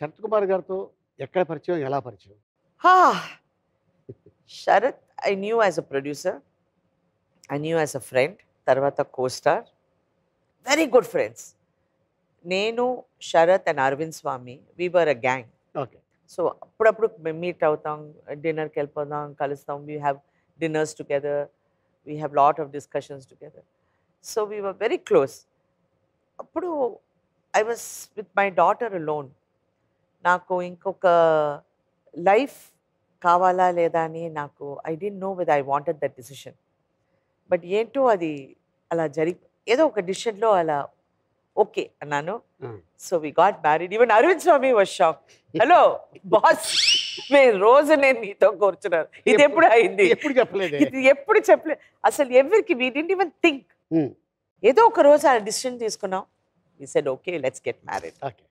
శరత్ కుమార్ గారితో ఎక్కడ పరిచయం ఎలా పరిచయం Sarath I knew as a producer I knew as a friend తర్వాత కోస్టార్ వెరీ గుడ్ ఫ్రెండ్స్ నేను Sarath and Arvind Swamy we were a gang okay so అప్పుడప్పుడు మీట్ అవుతాం డిన్నర్కి వెళ్ళిపోదాం కలుస్తాం we have dinners together we have lot of discussions together so we were very close అప్పుడు I was with my daughter alone నాకు ఇంకొక life కావాలా లేదా అని నాకు I didn't know with I wanted that decision but ఏంటో అది అలా జరిగి ఏదో ఒక డిసిషన్లో అలా ఓకే అన్నాను. So we got married even Arvind Swamy was shock hello boss మీరు రోజు నేను నీతో కూర్చున్నాను. ఇది ఎప్పుడు అయింది? ఎప్పుడు చెప్పలేదు ఇది ఎప్పుడు చెప్పలేదు అసలు ఎవరికి వీ డింట్ ఈవెన్ థింక్. ఏదో ఒక రోజు ఆ డిసిషన్ తీసుకున్నాం. He said okay let's get married okay